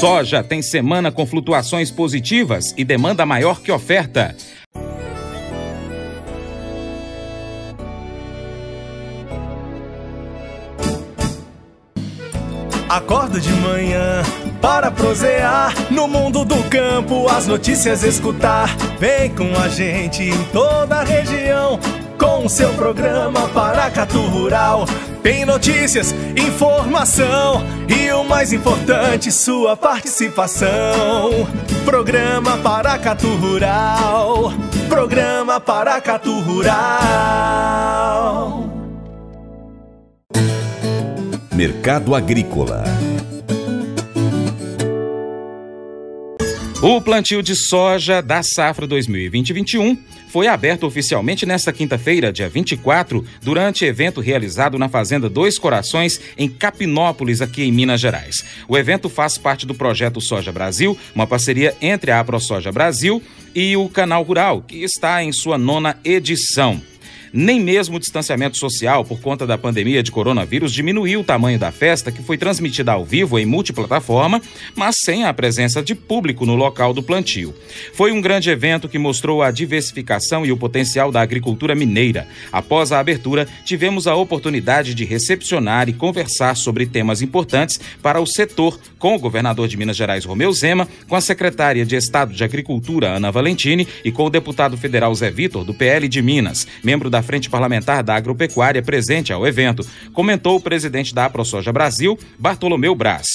Soja tem semana com flutuações positivas e demanda maior que oferta. Acordo de manhã para prosear no mundo do campo, as notícias escutar. Vem com a gente em toda a região com o seu programa Paracatu Rural. Tem notícias, informação e o mais importante, sua participação. Programa Paracatu Rural. Programa Paracatu Rural. Mercado Agrícola O plantio de soja da safra 2020-21 foi aberto oficialmente nesta quinta-feira, dia 24, durante evento realizado na Fazenda Dois Corações, em Capinópolis, aqui em Minas Gerais. O evento faz parte do projeto Soja Brasil, uma parceria entre a AproSoja Brasil e o Canal Rural, que está em sua nona edição. Nem mesmo o distanciamento social por conta da pandemia de coronavírus diminuiu o tamanho da festa, que foi transmitida ao vivo em multiplataforma, mas sem a presença de público no local do plantio. Foi um grande evento que mostrou a diversificação e o potencial da agricultura mineira. Após a abertura, tivemos a oportunidade de recepcionar e conversar sobre temas importantes para o setor com o governador de Minas Gerais, Romeu Zema, com a secretária de Estado de Agricultura, Ana Valentini, e com o deputado federal Zé Vitor, do PL de Minas, membro da Frente Parlamentar da Agropecuária presente ao evento, comentou o presidente da AproSoja Brasil, Bartolomeu Braz.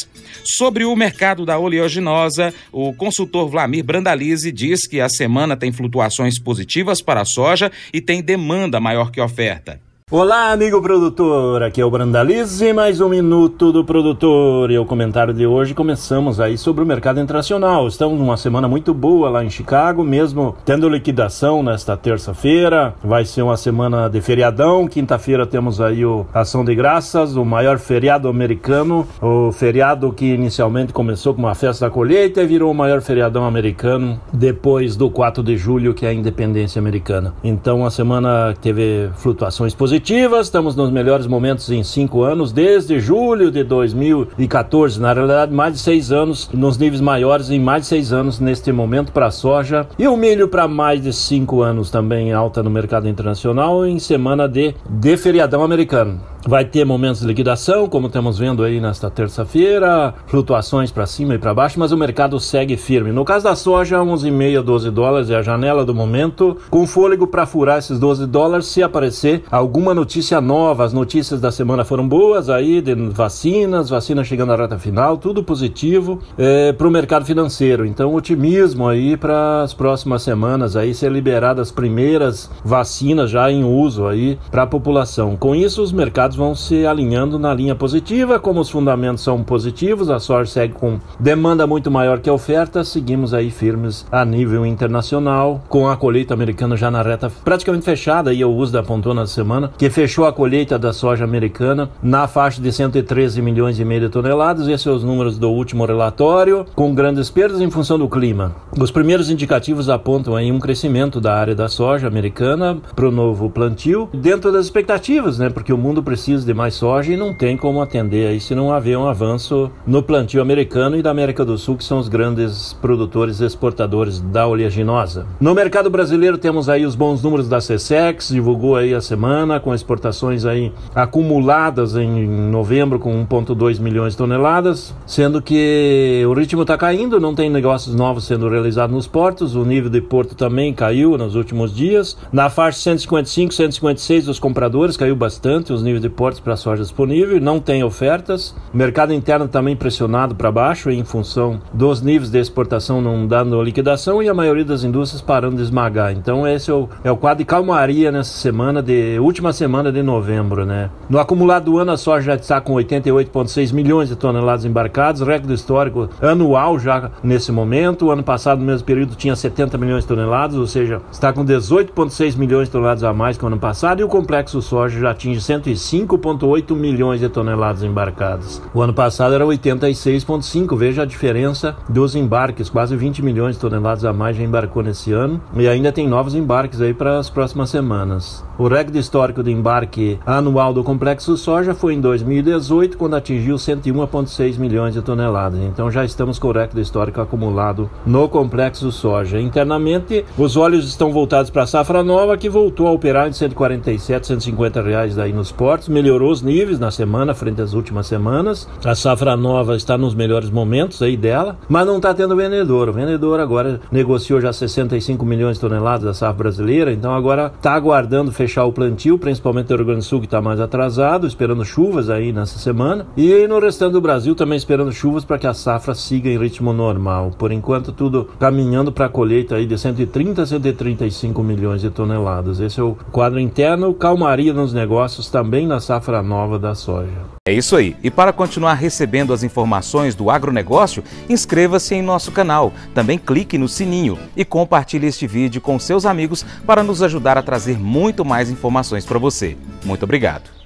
Sobre o mercado da oleaginosa, o consultor Vlamir Brandalize diz que a semana tem flutuações positivas para a soja e tem demanda maior que oferta. Olá, amigo produtor, aqui é o Brandalize, mais um minuto do produtor. E o comentário de hoje começamos aí sobre o mercado internacional. Estamos numa semana muito boa lá em Chicago, mesmo tendo liquidação nesta terça-feira. Vai ser uma semana de feriadão. Quinta-feira temos aí o Ação de Graças, o maior feriado americano, o feriado que inicialmente começou com uma festa da colheita e virou o maior feriadão americano depois do 4 de julho, que é a independência americana. Então, a semana teve flutuações positivas estamos nos melhores momentos em cinco anos, desde julho de 2014, na realidade mais de seis anos, nos níveis maiores em mais de seis anos neste momento para a soja. E o milho para mais de cinco anos também alta no mercado internacional em semana de, de feriadão americano. Vai ter momentos de liquidação, como estamos vendo aí nesta terça-feira, flutuações para cima e para baixo, mas o mercado segue firme. No caso da soja, 11,5 12 dólares é a janela do momento, com fôlego para furar esses 12 dólares se aparecer alguma notícia nova. As notícias da semana foram boas aí, de vacinas, vacinas chegando à reta final, tudo positivo é, para o mercado financeiro. Então, otimismo aí para as próximas semanas aí ser liberadas as primeiras vacinas já em uso aí para a população. Com isso, os mercados mercados vão se alinhando na linha positiva, como os fundamentos são positivos, a soja segue com demanda muito maior que a oferta, seguimos aí firmes a nível internacional, com a colheita americana já na reta praticamente fechada, e eu uso da pontona na semana, que fechou a colheita da soja americana na faixa de 113 milhões e meio de toneladas, esses são os números do último relatório, com grandes perdas em função do clima. Os primeiros indicativos apontam aí um crescimento da área da soja americana para o novo plantio, dentro das expectativas, né, porque o mundo precisa precisa de mais soja e não tem como atender aí se não haver um avanço no plantio americano e da América do Sul, que são os grandes produtores exportadores da oleaginosa. No mercado brasileiro temos aí os bons números da CSEX, divulgou aí a semana com exportações aí acumuladas em novembro com 1.2 milhões de toneladas, sendo que o ritmo está caindo, não tem negócios novos sendo realizados nos portos, o nível de porto também caiu nos últimos dias. Na faixa 155, 156 dos compradores caiu bastante os níveis de portos para soja disponível, não tem ofertas. Mercado interno também pressionado para baixo em função dos níveis de exportação não dando liquidação e a maioria das indústrias parando de esmagar. Então esse é o, é o quadro de calmaria nessa semana de última semana de novembro, né? No acumulado do ano a soja já está com 88,6 milhões de toneladas embarcadas, recorde histórico anual já nesse momento. O ano passado no mesmo período tinha 70 milhões de toneladas, ou seja, está com 18,6 milhões de toneladas a mais que o ano passado e o complexo soja já atinge 105 5,8 milhões de toneladas embarcadas. O ano passado era 86,5. Veja a diferença dos embarques, quase 20 milhões de toneladas a mais já embarcou nesse ano e ainda tem novos embarques aí para as próximas semanas. O recorde histórico de embarque anual do complexo soja foi em 2018, quando atingiu 101,6 milhões de toneladas. Então já estamos com o recorde histórico acumulado no complexo soja. Internamente, os olhos estão voltados para a safra nova, que voltou a operar em 147, 150 reais daí nos portos, melhorou os níveis na semana frente às últimas semanas. A safra nova está nos melhores momentos aí dela, mas não está tendo vendedor. O vendedor agora negociou já 65 milhões de toneladas da safra brasileira, então agora está aguardando fechar o plantio, principalmente no Rio Grande do Sul que está mais atrasado, esperando chuvas aí nessa semana, e no restante do Brasil também esperando chuvas para que a safra siga em ritmo normal. Por enquanto tudo caminhando para a colheita aí de 130 a 135 milhões de toneladas. Esse é o quadro interno, calmaria nos negócios também na safra nova da soja. É isso aí. E para continuar recebendo as informações do agronegócio, inscreva-se em nosso canal. Também clique no sininho e compartilhe este vídeo com seus amigos para nos ajudar a trazer muito mais informações para você. Muito obrigado.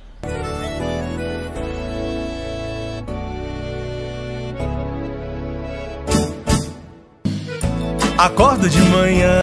Acordo de manhã